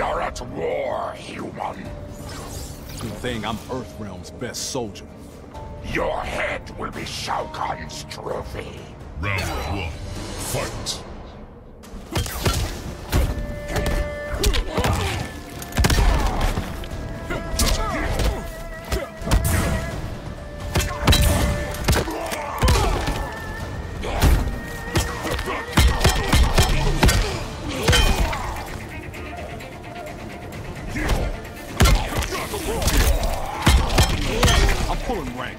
at war, human. Good thing I'm Earthrealm's best soldier. Your head will be Shao Kahn's trophy. Round one. Fight. I'm pulling rank.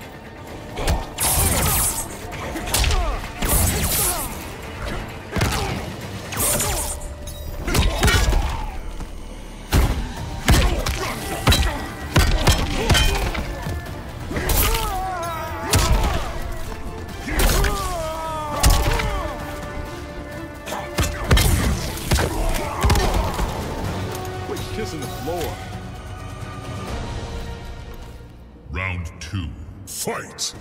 Kissing the floor. Round two. Fight.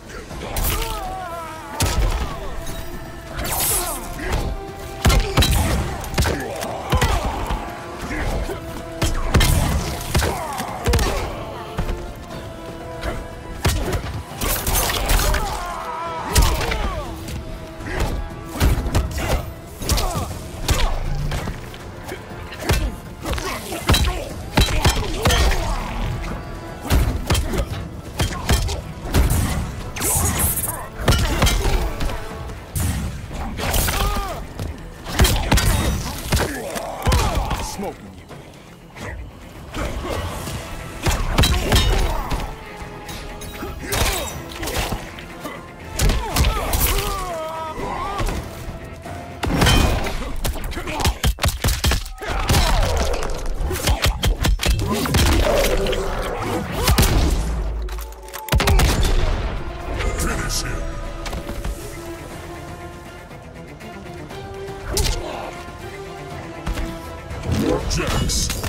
Smoking you. Finish him. Jax.